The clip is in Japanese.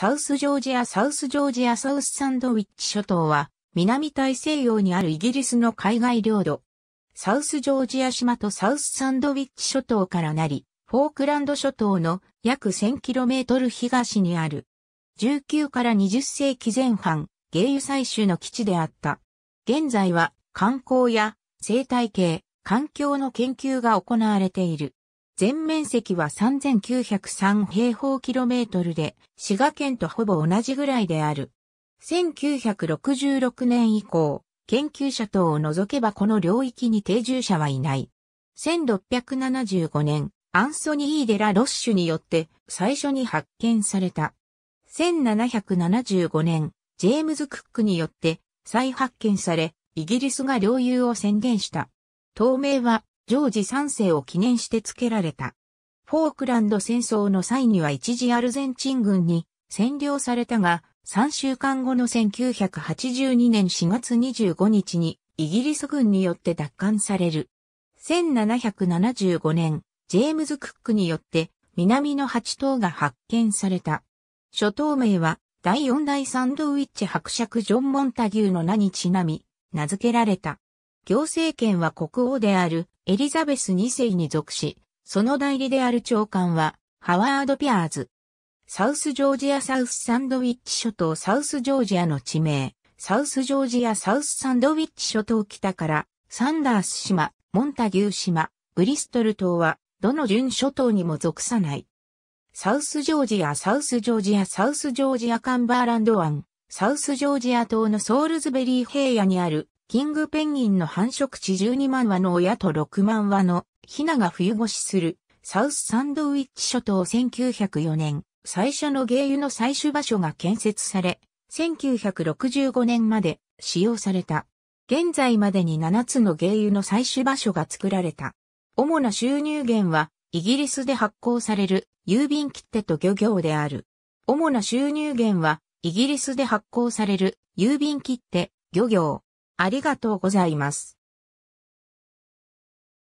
サウスジョージアサウスジョージアサウスサンドウィッチ諸島は南大西洋にあるイギリスの海外領土。サウスジョージア島とサウスサンドウィッチ諸島からなり、フォークランド諸島の約 1000km 東にある。19から20世紀前半、芸油採取の基地であった。現在は観光や生態系、環境の研究が行われている。全面積は3903平方キロメートルで、滋賀県とほぼ同じぐらいである。1966年以降、研究者等を除けばこの領域に定住者はいない。1675年、アンソニー・デラ・ロッシュによって最初に発見された。1775年、ジェームズ・クックによって再発見され、イギリスが領有を宣言した。透明はジョージ3世を記念して付けられた。フォークランド戦争の際には一時アルゼンチン軍に占領されたが、3週間後の1982年4月25日にイギリス軍によって奪還される。1775年、ジェームズ・クックによって南の8島が発見された。諸島名は第4代サンドウィッチ伯爵ジョン・モンタギューの名にちなみ、名付けられた。行政権は国王であるエリザベス2世に属し、その代理である長官はハワード・ピアーズ。サウスジョージアサウスサンドウィッチ諸島サウスジョージアの地名、サウスジョージアサウスサンドウィッチ諸島北からサンダース島、モンタギュー島、ブリストル島はどの準諸島にも属さない。サウスジョージア、サウスジョージア、サウスジョージアカンバーランド湾、サウスジョージア島のソールズベリー平野にあるキングペンギンの繁殖地12万羽の親と6万羽のヒナが冬越しするサウスサンドウィッチ諸島1904年、最初の鯨油の採取場所が建設され、1965年まで使用された。現在までに7つの芸油の採取場所が作られた。主な収入源は、イギリスで発行される郵便切手と漁業である。主な収入源は、イギリスで発行される郵便切手、漁業。ありがとうございます。